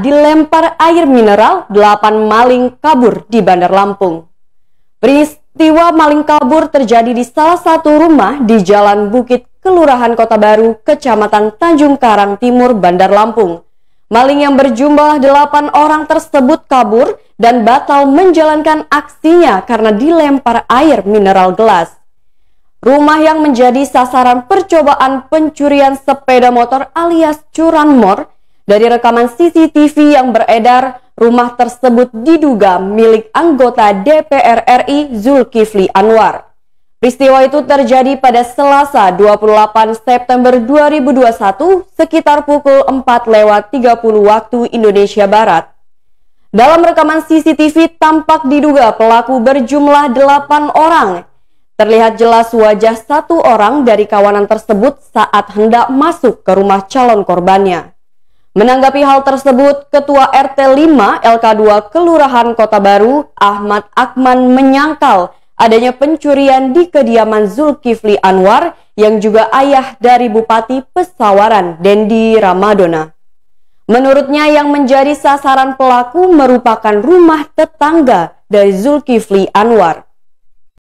dilempar air mineral, 8 maling kabur di Bandar Lampung. Peristiwa maling kabur terjadi di salah satu rumah di Jalan Bukit, Kelurahan Kota Baru, Kecamatan Tanjung Karang Timur, Bandar Lampung. Maling yang berjumlah 8 orang tersebut kabur dan batal menjalankan aksinya karena dilempar air mineral gelas. Rumah yang menjadi sasaran percobaan pencurian sepeda motor alias curanmor dari rekaman CCTV yang beredar, rumah tersebut diduga milik anggota DPR RI Zulkifli Anwar. Peristiwa itu terjadi pada Selasa 28 September 2021 sekitar pukul 4 lewat 30 waktu Indonesia Barat. Dalam rekaman CCTV tampak diduga pelaku berjumlah 8 orang. Terlihat jelas wajah satu orang dari kawanan tersebut saat hendak masuk ke rumah calon korbannya. Menanggapi hal tersebut, Ketua RT 5 LK2 Kelurahan Kota Baru, Ahmad Akman menyangkal adanya pencurian di kediaman Zulkifli Anwar yang juga ayah dari Bupati Pesawaran, Dendi Ramadona. Menurutnya yang menjadi sasaran pelaku merupakan rumah tetangga dari Zulkifli Anwar.